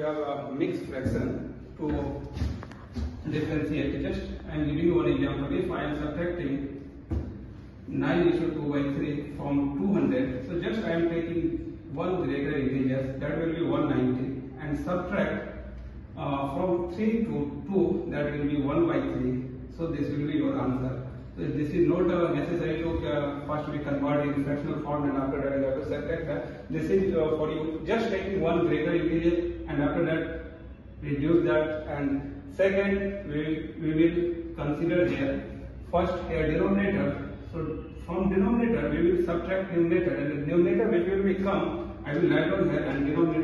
we have a mixed fraction to differentiate. Just I am giving you one example. If I am subtracting 9 is to 2 by 3 from 200, so just I am taking one greater integer, that will be 190, and subtract uh, from 3 to 2, that will be 1 by 3. So this will be your answer. So this is not uh, necessary to uh, first be converted in fractional form and after that. This is uh, for you just taking one greater integer and after that reduce that and second we, we will consider here first a denominator. So from denominator we will subtract numerator and the numerator which will become I will write on here and denominator